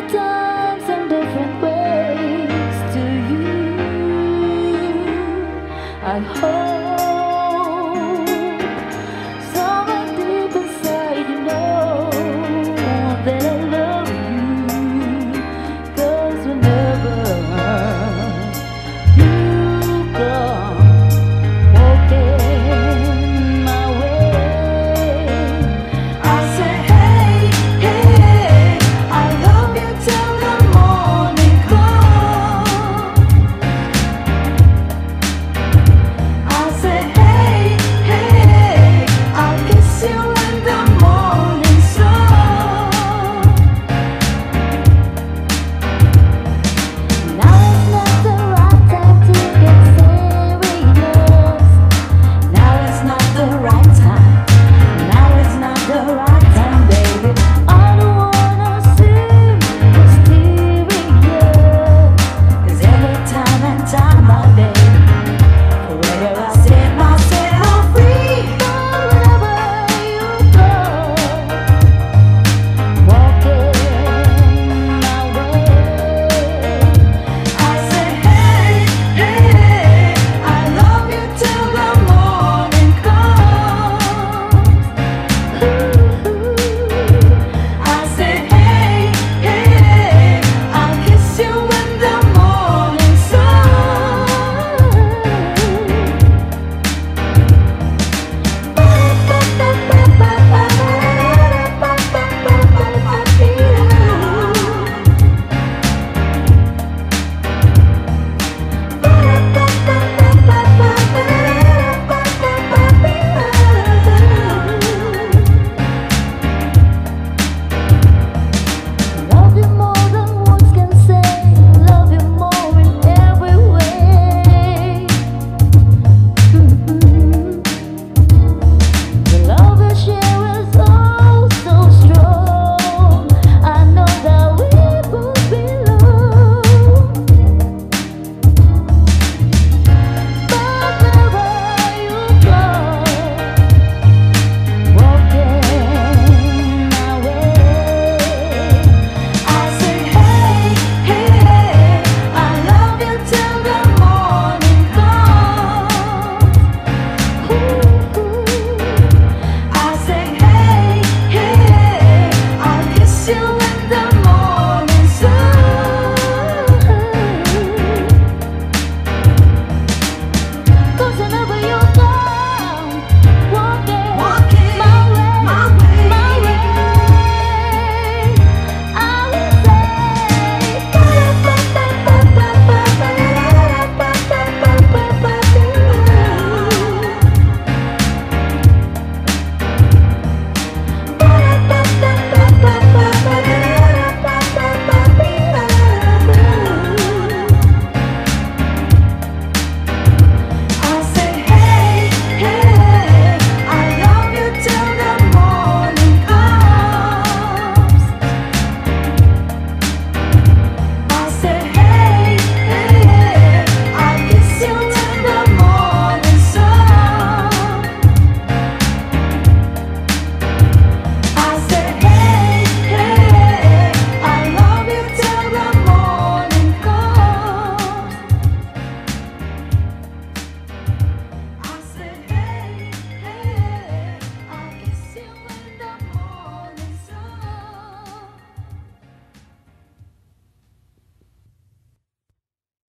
many times different ways to you. I hope.